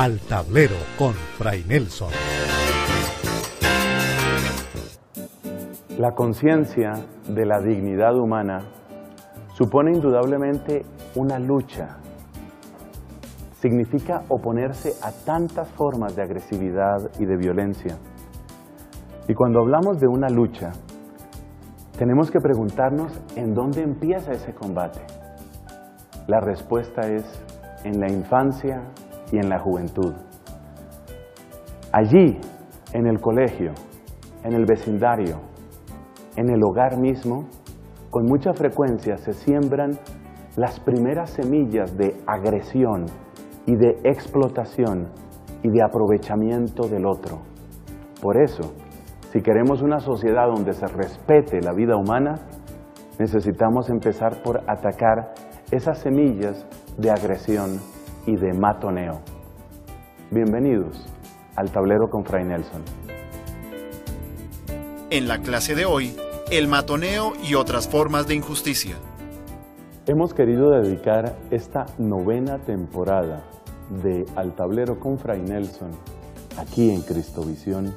Al tablero con Fray Nelson. La conciencia de la dignidad humana supone indudablemente una lucha. Significa oponerse a tantas formas de agresividad y de violencia. Y cuando hablamos de una lucha, tenemos que preguntarnos en dónde empieza ese combate. La respuesta es en la infancia y en la juventud. Allí, en el colegio, en el vecindario, en el hogar mismo, con mucha frecuencia se siembran las primeras semillas de agresión y de explotación y de aprovechamiento del otro. Por eso, si queremos una sociedad donde se respete la vida humana, necesitamos empezar por atacar esas semillas de agresión y de matoneo. Bienvenidos al tablero con Fray Nelson. En la clase de hoy, el matoneo y otras formas de injusticia. Hemos querido dedicar esta novena temporada de Al tablero con Fray Nelson, aquí en Cristovisión,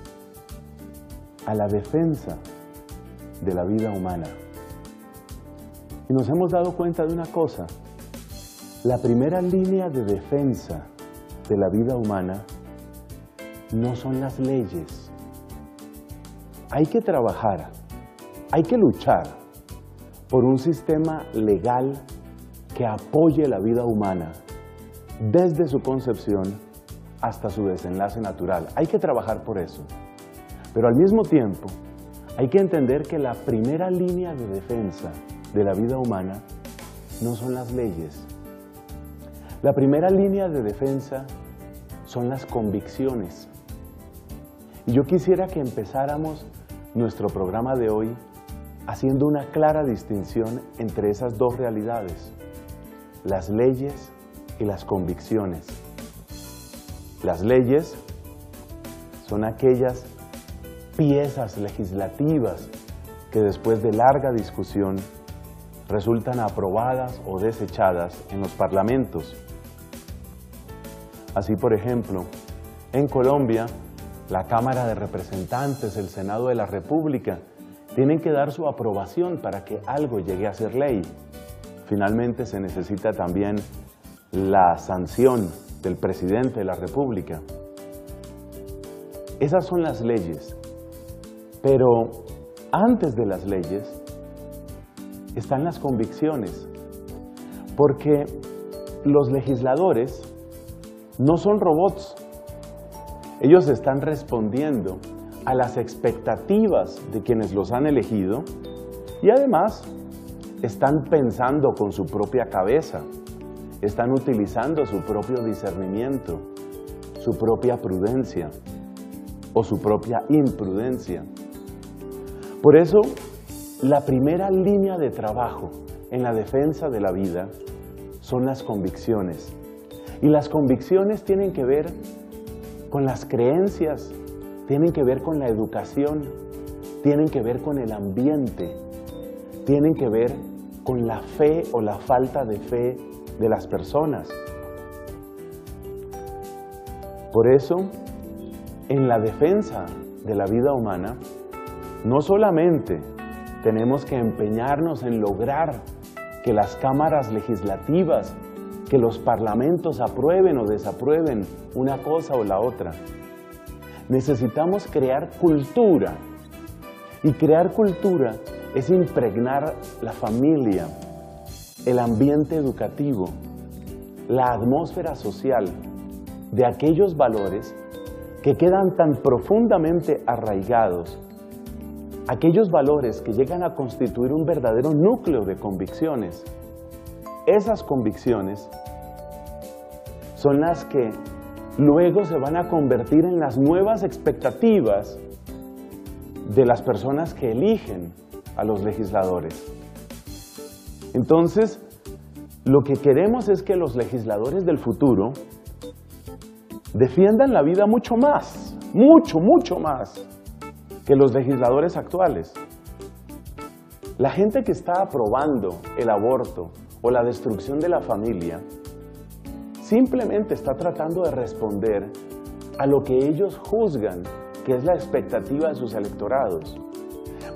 a la defensa de la vida humana. Y nos hemos dado cuenta de una cosa, la primera línea de defensa de la vida humana no son las leyes. Hay que trabajar, hay que luchar por un sistema legal que apoye la vida humana desde su concepción hasta su desenlace natural. Hay que trabajar por eso. Pero al mismo tiempo, hay que entender que la primera línea de defensa de la vida humana no son las leyes. La primera línea de defensa son las convicciones. Y yo quisiera que empezáramos nuestro programa de hoy haciendo una clara distinción entre esas dos realidades, las leyes y las convicciones. Las leyes son aquellas piezas legislativas que después de larga discusión resultan aprobadas o desechadas en los parlamentos. Así, por ejemplo, en Colombia, la Cámara de Representantes, el Senado de la República, tienen que dar su aprobación para que algo llegue a ser ley. Finalmente se necesita también la sanción del presidente de la República. Esas son las leyes. Pero antes de las leyes están las convicciones, porque los legisladores no son robots. Ellos están respondiendo a las expectativas de quienes los han elegido y además están pensando con su propia cabeza, están utilizando su propio discernimiento, su propia prudencia o su propia imprudencia. Por eso, la primera línea de trabajo en la defensa de la vida son las convicciones. Y las convicciones tienen que ver con las creencias, tienen que ver con la educación, tienen que ver con el ambiente, tienen que ver con la fe o la falta de fe de las personas. Por eso, en la defensa de la vida humana, no solamente tenemos que empeñarnos en lograr que las cámaras legislativas, que los parlamentos aprueben o desaprueben una cosa o la otra. Necesitamos crear cultura. Y crear cultura es impregnar la familia, el ambiente educativo, la atmósfera social de aquellos valores que quedan tan profundamente arraigados aquellos valores que llegan a constituir un verdadero núcleo de convicciones, esas convicciones son las que luego se van a convertir en las nuevas expectativas de las personas que eligen a los legisladores. Entonces, lo que queremos es que los legisladores del futuro defiendan la vida mucho más, mucho, mucho más que los legisladores actuales. La gente que está aprobando el aborto o la destrucción de la familia simplemente está tratando de responder a lo que ellos juzgan que es la expectativa de sus electorados.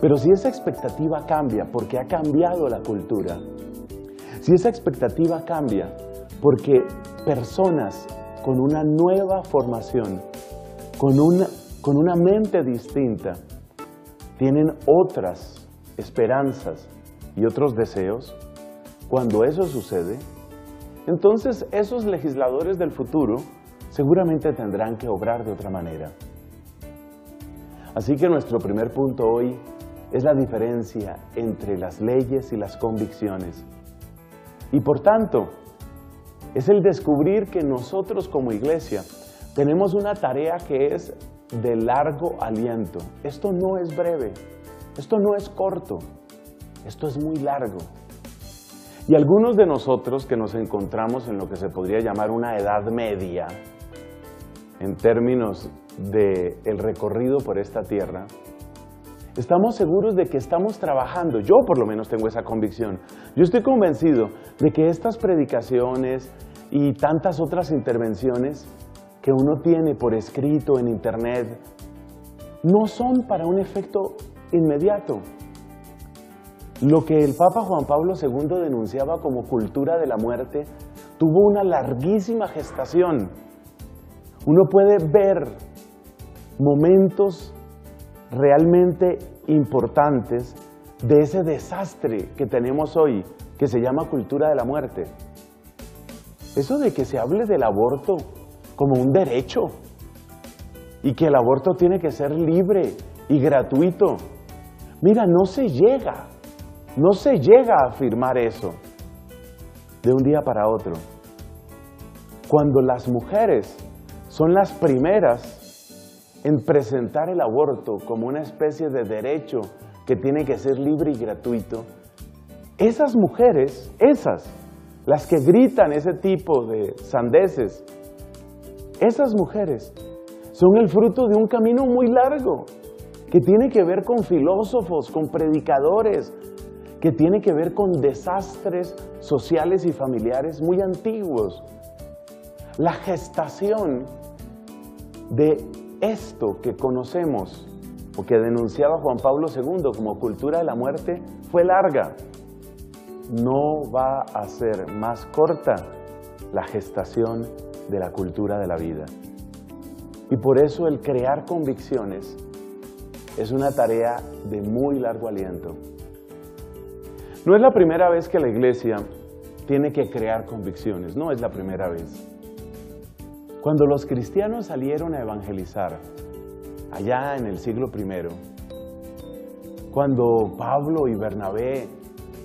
Pero si esa expectativa cambia porque ha cambiado la cultura, si esa expectativa cambia porque personas con una nueva formación, con una, con una mente distinta, tienen otras esperanzas y otros deseos, cuando eso sucede, entonces esos legisladores del futuro seguramente tendrán que obrar de otra manera. Así que nuestro primer punto hoy es la diferencia entre las leyes y las convicciones. Y por tanto, es el descubrir que nosotros como iglesia tenemos una tarea que es de largo aliento. Esto no es breve, esto no es corto, esto es muy largo. Y algunos de nosotros que nos encontramos en lo que se podría llamar una edad media, en términos del el recorrido por esta tierra, estamos seguros de que estamos trabajando, yo por lo menos tengo esa convicción, yo estoy convencido de que estas predicaciones y tantas otras intervenciones que uno tiene por escrito en internet no son para un efecto inmediato. Lo que el Papa Juan Pablo II denunciaba como cultura de la muerte tuvo una larguísima gestación. Uno puede ver momentos realmente importantes de ese desastre que tenemos hoy, que se llama cultura de la muerte. Eso de que se hable del aborto como un derecho y que el aborto tiene que ser libre y gratuito. Mira, no se llega, no se llega a afirmar eso de un día para otro. Cuando las mujeres son las primeras en presentar el aborto como una especie de derecho que tiene que ser libre y gratuito, esas mujeres, esas, las que gritan ese tipo de sandeces, esas mujeres son el fruto de un camino muy largo que tiene que ver con filósofos, con predicadores, que tiene que ver con desastres sociales y familiares muy antiguos. La gestación de esto que conocemos o que denunciaba Juan Pablo II como cultura de la muerte fue larga. No va a ser más corta la gestación de la cultura de la vida. Y por eso el crear convicciones es una tarea de muy largo aliento. No es la primera vez que la iglesia tiene que crear convicciones, no es la primera vez. Cuando los cristianos salieron a evangelizar, allá en el siglo I, cuando Pablo y Bernabé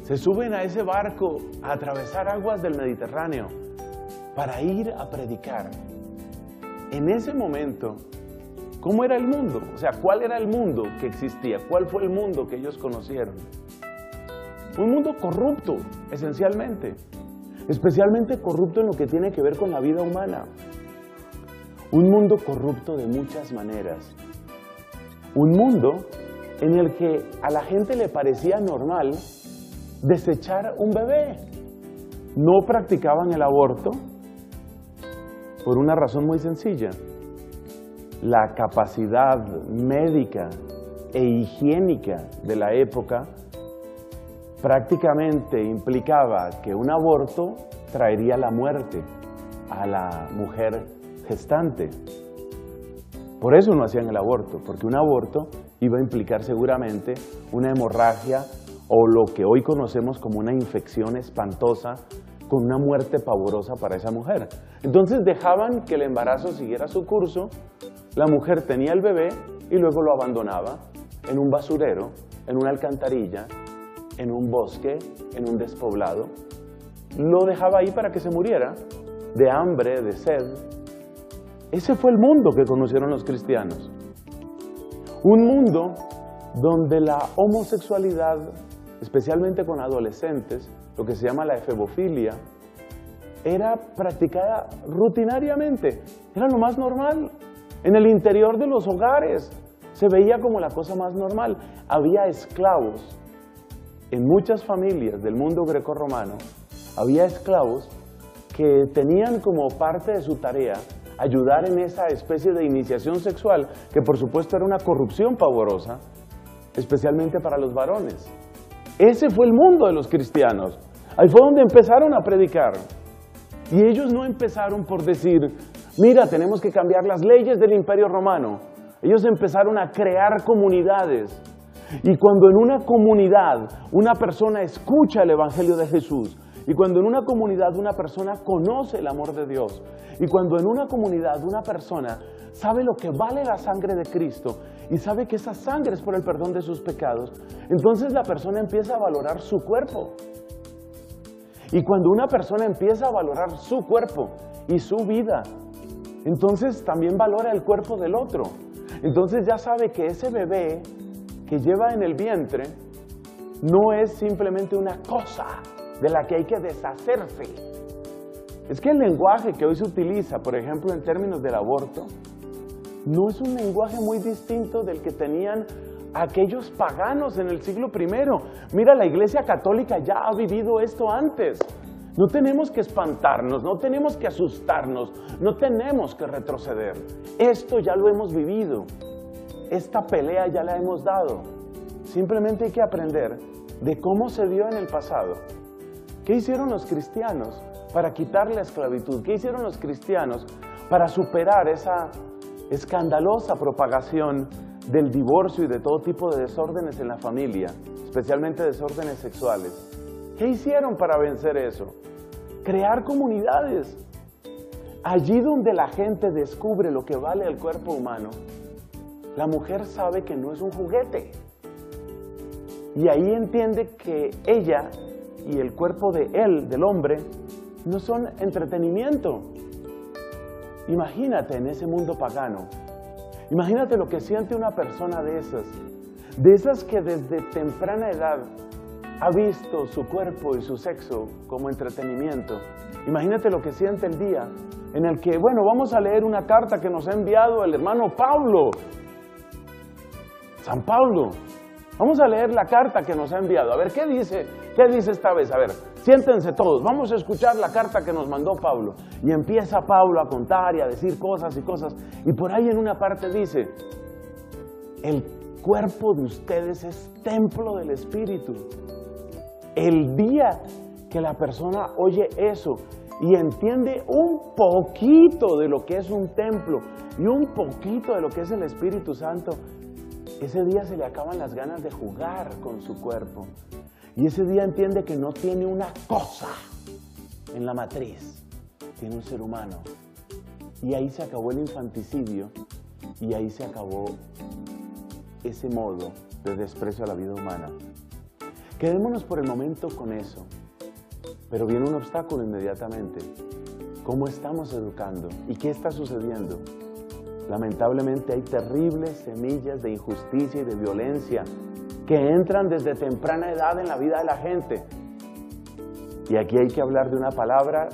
se suben a ese barco a atravesar aguas del Mediterráneo para ir a predicar, en ese momento, ¿cómo era el mundo? O sea, ¿cuál era el mundo que existía? ¿Cuál fue el mundo que ellos conocieron? Un mundo corrupto, esencialmente, especialmente corrupto en lo que tiene que ver con la vida humana. Un mundo corrupto de muchas maneras. Un mundo en el que a la gente le parecía normal desechar un bebé. No practicaban el aborto por una razón muy sencilla. La capacidad médica e higiénica de la época prácticamente implicaba que un aborto traería la muerte a la mujer gestante. Por eso no hacían el aborto, porque un aborto iba a implicar seguramente una hemorragia o lo que hoy conocemos como una infección espantosa con una muerte pavorosa para esa mujer. Entonces dejaban que el embarazo siguiera su curso, la mujer tenía el bebé y luego lo abandonaba en un basurero, en una alcantarilla, en un bosque, en un despoblado. Lo dejaba ahí para que se muriera de hambre, de sed, ese fue el mundo que conocieron los cristianos. Un mundo donde la homosexualidad, especialmente con adolescentes, lo que se llama la efebofilia, era practicada rutinariamente, era lo más normal. En el interior de los hogares se veía como la cosa más normal. Había esclavos en muchas familias del mundo grecorromano, había esclavos que tenían como parte de su tarea ayudar en esa especie de iniciación sexual, que por supuesto era una corrupción pavorosa, especialmente para los varones. Ese fue el mundo de los cristianos. Ahí fue donde empezaron a predicar. Y ellos no empezaron por decir, mira, tenemos que cambiar las leyes del imperio romano. Ellos empezaron a crear comunidades. Y cuando en una comunidad una persona escucha el Evangelio de Jesús, y cuando en una comunidad una persona conoce el amor de Dios, y cuando en una comunidad una persona sabe lo que vale la sangre de Cristo y sabe que esa sangre es por el perdón de sus pecados, entonces la persona empieza a valorar su cuerpo. Y cuando una persona empieza a valorar su cuerpo y su vida, entonces también valora el cuerpo del otro. Entonces ya sabe que ese bebé que lleva en el vientre no es simplemente una cosa de la que hay que deshacerse. Es que el lenguaje que hoy se utiliza, por ejemplo, en términos del aborto, no es un lenguaje muy distinto del que tenían aquellos paganos en el siglo I. Mira, la Iglesia Católica ya ha vivido esto antes. No tenemos que espantarnos, no tenemos que asustarnos, no tenemos que retroceder. Esto ya lo hemos vivido. Esta pelea ya la hemos dado. Simplemente hay que aprender de cómo se dio en el pasado. ¿Qué hicieron los cristianos para quitar la esclavitud? ¿Qué hicieron los cristianos para superar esa escandalosa propagación del divorcio y de todo tipo de desórdenes en la familia, especialmente desórdenes sexuales. ¿Qué hicieron para vencer eso? Crear comunidades. Allí donde la gente descubre lo que vale el cuerpo humano, la mujer sabe que no es un juguete. Y ahí entiende que ella y el cuerpo de él, del hombre, no son entretenimiento. Imagínate en ese mundo pagano Imagínate lo que siente una persona de esas, de esas que desde temprana edad ha visto su cuerpo y su sexo como entretenimiento. Imagínate lo que siente el día en el que, bueno, vamos a leer una carta que nos ha enviado el hermano Pablo, San Pablo. Vamos a leer la carta que nos ha enviado. A ver, ¿qué dice? ¿Qué dice esta vez? A ver, Siéntense todos, vamos a escuchar la carta que nos mandó Pablo. Y empieza Pablo a contar y a decir cosas y cosas. Y por ahí en una parte dice, el cuerpo de ustedes es templo del Espíritu. El día que la persona oye eso y entiende un poquito de lo que es un templo y un poquito de lo que es el Espíritu Santo, ese día se le acaban las ganas de jugar con su cuerpo. Y ese día entiende que no tiene una cosa en la matriz, tiene un ser humano. Y ahí se acabó el infanticidio y ahí se acabó ese modo de desprecio a la vida humana. Quedémonos por el momento con eso, pero viene un obstáculo inmediatamente. ¿Cómo estamos educando? ¿Y qué está sucediendo? Lamentablemente hay terribles semillas de injusticia y de violencia que entran desde temprana edad en la vida de la gente. Y aquí hay que hablar de una palabra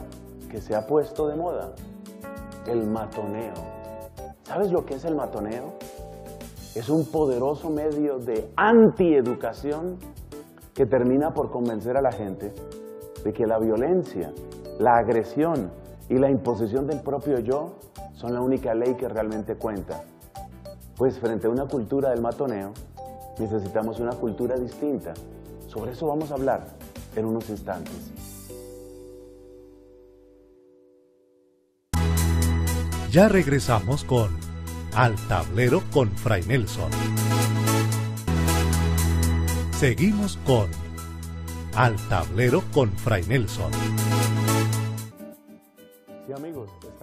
que se ha puesto de moda, el matoneo. ¿Sabes lo que es el matoneo? Es un poderoso medio de antieducación que termina por convencer a la gente de que la violencia, la agresión y la imposición del propio yo son la única ley que realmente cuenta. Pues frente a una cultura del matoneo, necesitamos una cultura distinta. Sobre eso vamos a hablar en unos instantes. Ya regresamos con Al Tablero con Fray Nelson. Seguimos con Al Tablero con Fray Nelson.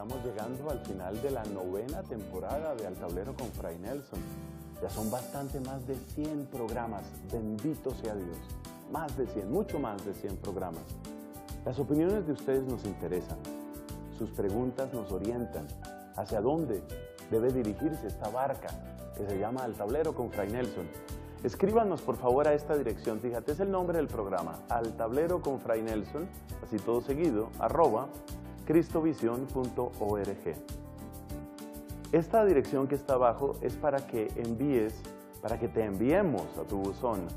Estamos llegando al final de la novena temporada de Al Tablero con Fray Nelson. Ya son bastante más de 100 programas, bendito sea Dios. Más de 100, mucho más de 100 programas. Las opiniones de ustedes nos interesan. Sus preguntas nos orientan hacia dónde debe dirigirse esta barca que se llama Al Tablero con Fray Nelson. Escríbanos por favor a esta dirección, fíjate, es el nombre del programa, Al Tablero con Fray Nelson, así todo seguido, arroba cristovision.org. Esta dirección que está abajo es para que envíes, para que te enviemos a tu buzón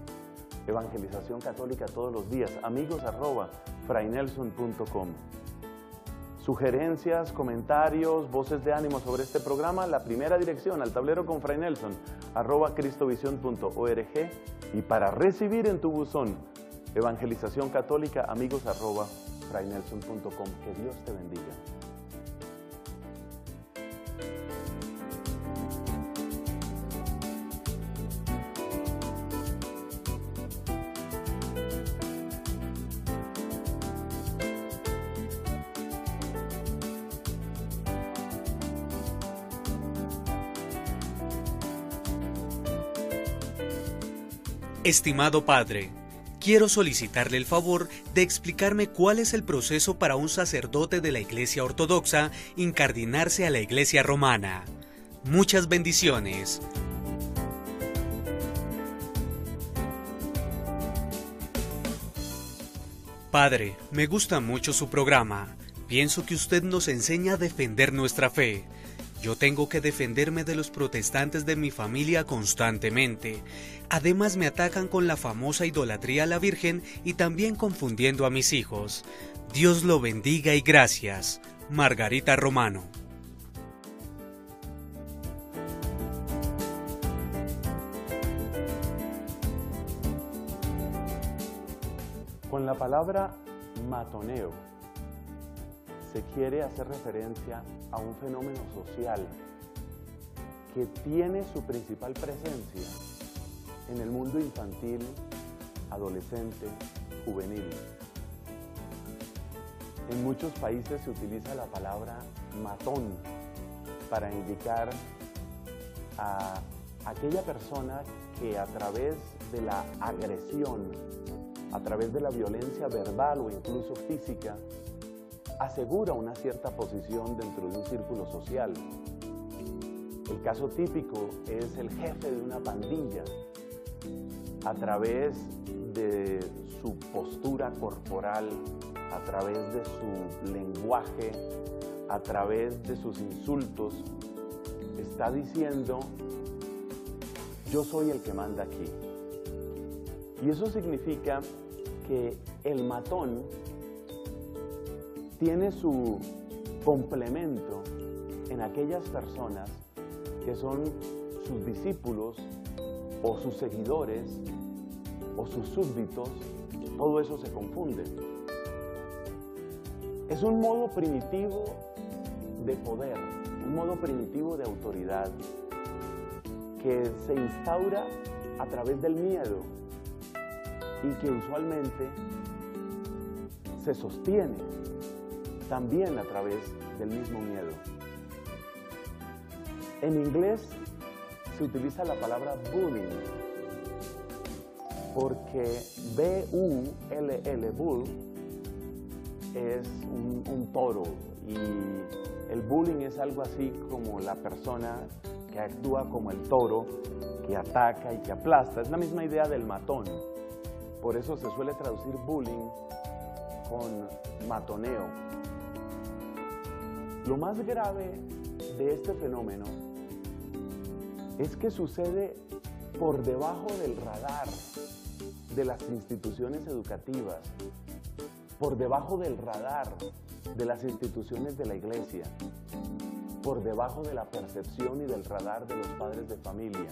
evangelización católica todos los días, amigos arroba frainelson.com. sugerencias, comentarios, voces de ánimo sobre este programa, la primera dirección al tablero con Fray Nelson, arroba cristovision.org y para recibir en tu buzón evangelización católica, amigos arroba fraynelson.com. Que Dios te bendiga. Estimado Padre, quiero solicitarle el favor de explicarme cuál es el proceso para un sacerdote de la Iglesia Ortodoxa incardinarse a la Iglesia Romana. Muchas bendiciones. Padre, me gusta mucho su programa. Pienso que usted nos enseña a defender nuestra fe. Yo tengo que defenderme de los protestantes de mi familia constantemente. Además me atacan con la famosa idolatría a la Virgen y también confundiendo a mis hijos. Dios lo bendiga y gracias. Margarita Romano. Con la palabra matoneo se quiere hacer referencia a un fenómeno social que tiene su principal presencia en el mundo infantil, adolescente, juvenil. En muchos países se utiliza la palabra matón para indicar a aquella persona que a través de la agresión, a través de la violencia verbal o incluso física, asegura una cierta posición dentro de un círculo social. El caso típico es el jefe de una pandilla. A través de su postura corporal, a través de su lenguaje, a través de sus insultos, está diciendo, yo soy el que manda aquí. Y eso significa que el matón tiene su complemento en aquellas personas que son sus discípulos o sus seguidores o sus súbditos, todo eso se confunde. Es un modo primitivo de poder, un modo primitivo de autoridad que se instaura a través del miedo y que usualmente se sostiene también a través del mismo miedo. En inglés se utiliza la palabra bullying porque B-U-L-L, bull, es un, toro y el bullying es algo así como la persona que actúa como el toro, que ataca y que aplasta. Es la misma idea del matón. Por eso se suele traducir bullying con matoneo. Lo más grave de este fenómeno es que sucede por debajo del radar de las instituciones educativas, por debajo del radar de las instituciones de la iglesia, por debajo de la percepción y del radar de los padres de familia.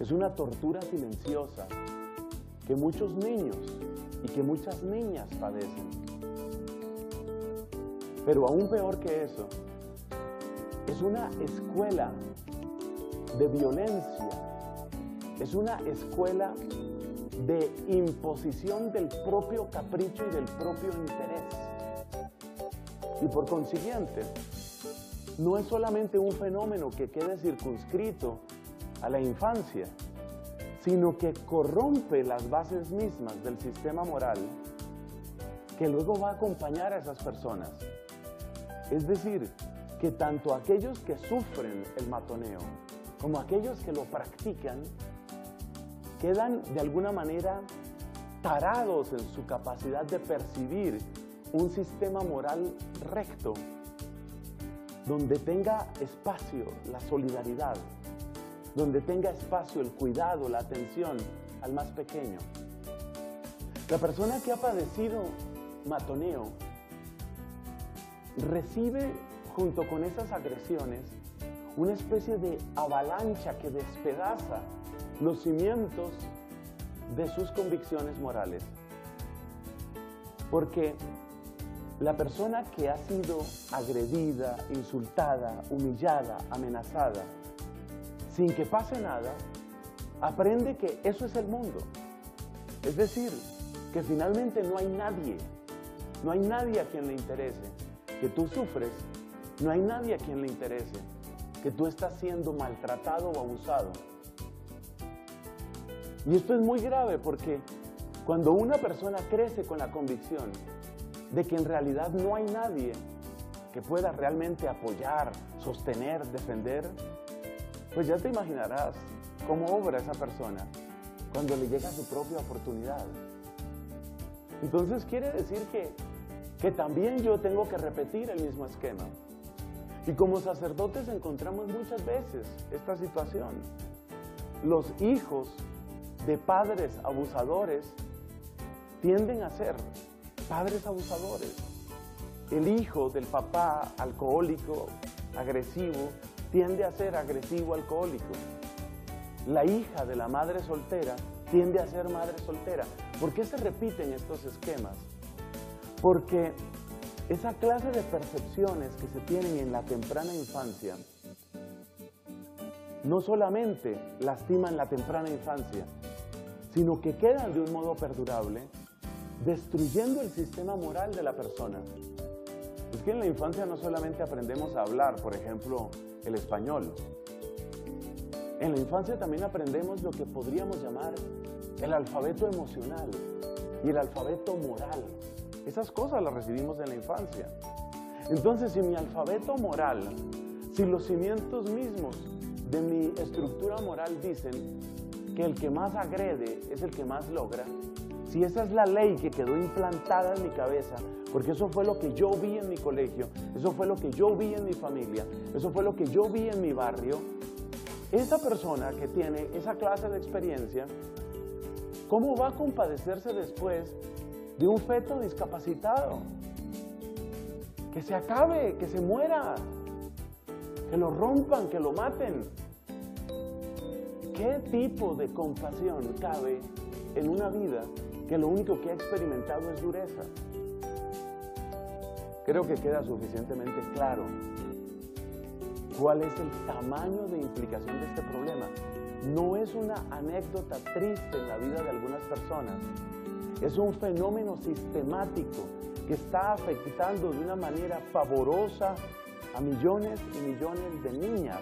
Es una tortura silenciosa que muchos niños y que muchas niñas padecen. Pero aún peor que eso, es una escuela de violencia, es una escuela de imposición del propio capricho y del propio interés. Y por consiguiente, no es solamente un fenómeno que quede circunscrito a la infancia, sino que corrompe las bases mismas del sistema moral que luego va a acompañar a esas personas. Es decir, que tanto aquellos que sufren el matoneo como aquellos que lo practican quedan de alguna manera tarados en su capacidad de percibir un sistema moral recto donde tenga espacio la solidaridad, donde tenga espacio el cuidado, la atención al más pequeño. La persona que ha padecido matoneo recibe junto con esas agresiones una especie de avalancha que despedaza los cimientos de sus convicciones morales. Porque la persona que ha sido agredida, insultada, humillada, amenazada, sin que pase nada, aprende que eso es el mundo. Es decir, que finalmente no hay nadie, no hay nadie a quien le interese que tú sufres, no hay nadie a quien le interese que tú estás siendo maltratado o abusado. Y esto es muy grave porque cuando una persona crece con la convicción de que en realidad no hay nadie que pueda realmente apoyar, sostener, defender, pues ya te imaginarás cómo obra esa persona cuando le llega su propia oportunidad. Entonces quiere decir que, que también yo tengo que repetir el mismo esquema. Y como sacerdotes encontramos muchas veces esta situación. Los hijos de padres abusadores tienden a ser padres abusadores. El hijo del papá alcohólico, agresivo, tiende a ser agresivo alcohólico. La hija de la madre soltera tiende a ser madre soltera. ¿Por qué se repiten estos esquemas? Porque esa clase de percepciones que se tienen en la temprana infancia no solamente lastiman la temprana infancia, sino que quedan de un modo perdurable destruyendo el sistema moral de la persona. Es que en la infancia no solamente aprendemos a hablar, por ejemplo, el español. En la infancia también aprendemos lo que podríamos llamar el alfabeto emocional y el alfabeto moral. Esas cosas las recibimos en la infancia. Entonces, si mi alfabeto moral, si los cimientos mismos de mi estructura moral dicen que el que más agrede es el que más logra, si esa es la ley que quedó implantada en mi cabeza, porque eso fue lo que yo vi en mi colegio, eso fue lo que yo vi en mi familia, eso fue lo que yo vi en mi barrio, esa persona que tiene esa clase de experiencia, ¿cómo va a compadecerse después de un feto discapacitado? Que se acabe, que se muera, que lo rompan, que lo maten. ¿Qué tipo de compasión cabe en una vida que lo único que ha experimentado es dureza. Creo que queda suficientemente claro cuál es el tamaño de implicación de este problema. No es una anécdota triste en la vida de algunas personas, es un fenómeno sistemático que está afectando de una manera pavorosa a millones y millones de niñas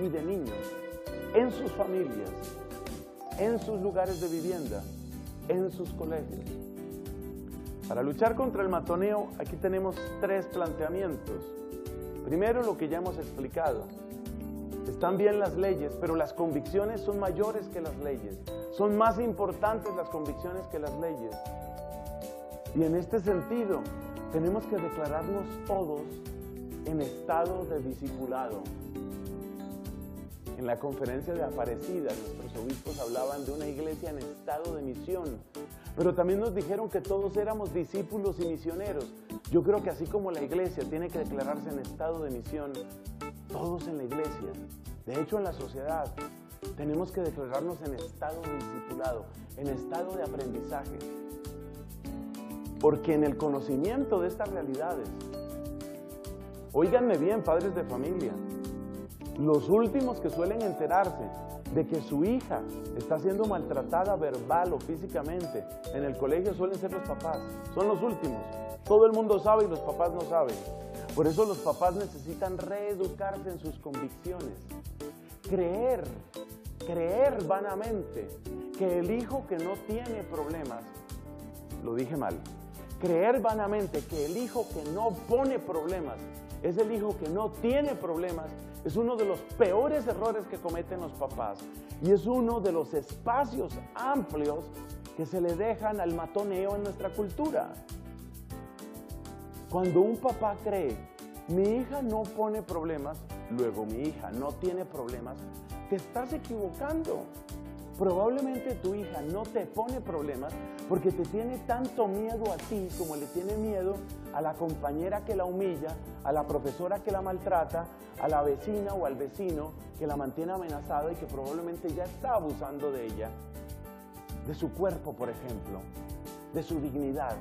y de niños en sus familias, en sus lugares de vivienda, en sus colegios. Para luchar contra el matoneo, aquí tenemos tres planteamientos. Primero, lo que ya hemos explicado. Están bien las leyes, pero las convicciones son mayores que las leyes. Son más importantes las convicciones que las leyes. Y en este sentido, tenemos que declararnos todos en estado de discipulado. En la conferencia de Aparecida, nuestros obispos hablaban de una iglesia en estado de misión, pero también nos dijeron que todos éramos discípulos y misioneros. Yo creo que así como la iglesia tiene que declararse en estado de misión, todos en la iglesia, de hecho en la sociedad, tenemos que declararnos en estado de discipulado, en estado de aprendizaje. Porque en el conocimiento de estas realidades, oíganme bien, padres de familia, los últimos que suelen enterarse de que su hija está siendo maltratada verbal o físicamente en el colegio suelen ser los papás. Son los últimos. Todo el mundo sabe y los papás no saben. Por eso los papás necesitan reeducarse en sus convicciones. Creer, creer vanamente que el hijo que no tiene problemas, lo dije mal, creer vanamente que el hijo que no pone problemas es el hijo que no tiene problemas, es uno de los peores errores que cometen los papás y es uno de los espacios amplios que se le dejan al matoneo en nuestra cultura. Cuando un papá cree, mi hija no pone problemas, luego mi hija no tiene problemas, te estás equivocando. Probablemente tu hija no te pone problemas porque te tiene tanto miedo a ti como le tiene miedo a la compañera que la humilla, a la profesora que la maltrata, a la vecina o al vecino que la mantiene amenazada y que probablemente ya está abusando de ella, de su cuerpo, por ejemplo, de su dignidad.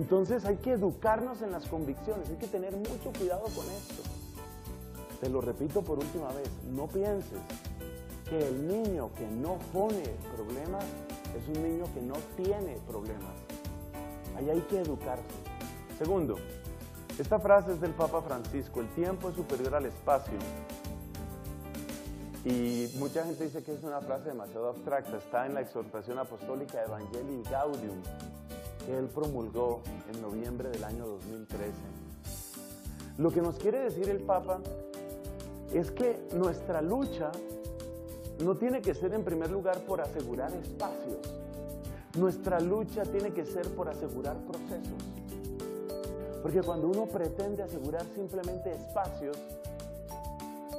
Entonces hay que educarnos en las convicciones, hay que tener mucho cuidado con esto. Te lo repito por última vez, no pienses que el niño que no pone problemas es un niño que no tiene problemas. Ahí hay que educarse. Segundo, esta frase es del Papa Francisco, el tiempo es superior al espacio. Y mucha gente dice que es una frase demasiado abstracta, está en la exhortación apostólica Evangelii Gaudium, que él promulgó en noviembre del año 2013. Lo que nos quiere decir el Papa es que nuestra lucha no tiene que ser en primer lugar por asegurar espacios. Nuestra lucha tiene que ser por asegurar procesos. Porque cuando uno pretende asegurar simplemente espacios,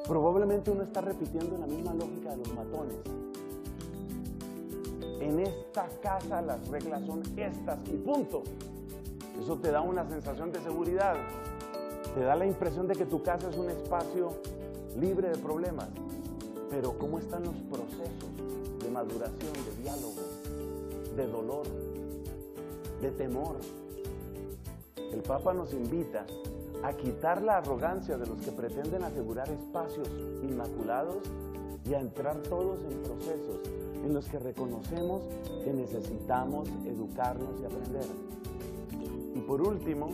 probablemente uno está repitiendo la misma lógica de los matones. En esta casa las reglas son estas y punto. Eso te da una sensación de seguridad. Te da la impresión de que tu casa es un espacio libre de problemas. Pero ¿cómo están los procesos de maduración, de diálogo, de dolor, de temor? El Papa nos invita a quitar la arrogancia de los que pretenden asegurar espacios inmaculados y a entrar todos en procesos en los que reconocemos que necesitamos educarnos y aprender. Y por último,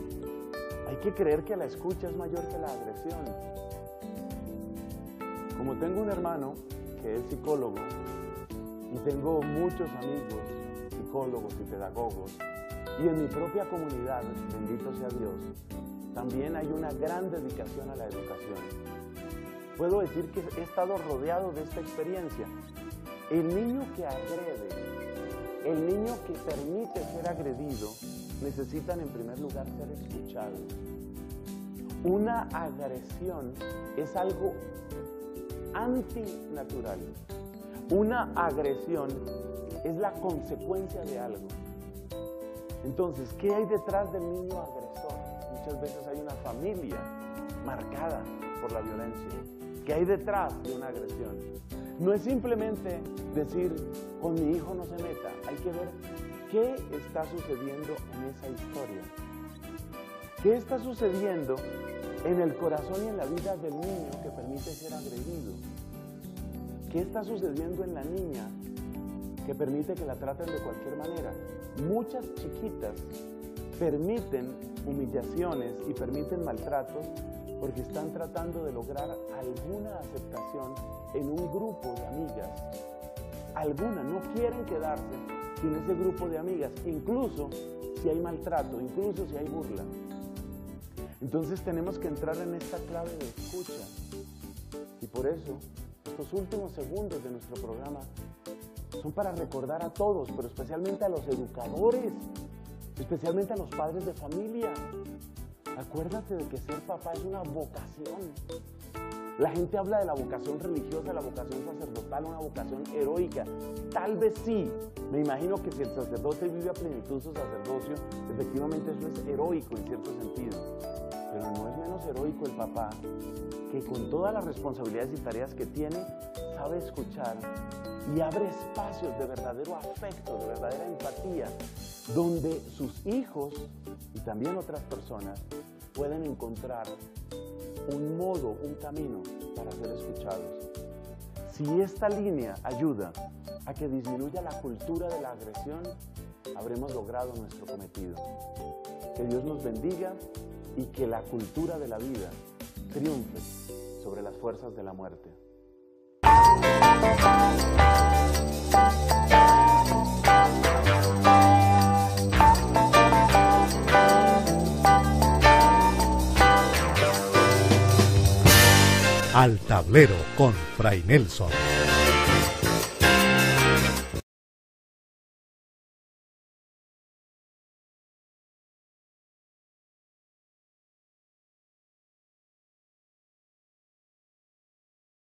hay que creer que la escucha es mayor que la agresión. Como tengo un hermano que es psicólogo y tengo muchos amigos psicólogos y pedagogos, y en mi propia comunidad, bendito sea Dios, también hay una gran dedicación a la educación. Puedo decir que he estado rodeado de esta experiencia. El niño que agrede, el niño que permite ser agredido, necesitan en primer lugar ser escuchados. Una agresión es algo antinatural. Una agresión es la consecuencia de algo. Entonces, ¿qué hay detrás del niño agresor? Muchas veces hay una familia marcada por la violencia. ¿Qué hay detrás de una agresión? No es simplemente decir, con mi hijo no se meta. Hay que ver qué está sucediendo en esa historia. ¿Qué está sucediendo en el corazón y en la vida del niño que permite ser agredido? ¿Qué está sucediendo en la niña que permite que la traten de cualquier manera? Muchas chiquitas permiten humillaciones y permiten maltratos porque están tratando de lograr alguna aceptación en un grupo de amigas. Alguna, no quieren quedarse sin ese grupo de amigas, incluso si hay maltrato, incluso si hay burla. Entonces tenemos que entrar en esta clave de escucha. Y por eso, estos últimos segundos de nuestro programa son para recordar a todos, pero especialmente a los educadores, especialmente a los padres de familia. Acuérdate de que ser papá es una vocación. La gente habla de la vocación religiosa, la vocación sacerdotal, una vocación heroica. Tal vez sí. Me imagino que si el sacerdote vive a plenitud su sacerdocio, efectivamente eso es heroico en cierto sentido. Pero no es menos heroico el papá que con todas las responsabilidades y tareas que tiene, sabe escuchar y abre espacios de verdadero afecto, de verdadera empatía, donde sus hijos y también otras personas pueden encontrar un modo, un camino para ser escuchados. Si esta línea ayuda a que disminuya la cultura de la agresión, habremos logrado nuestro cometido. Que Dios nos bendiga y que la cultura de la vida triunfe sobre las fuerzas de la muerte. Al tablero con Fray Nelson.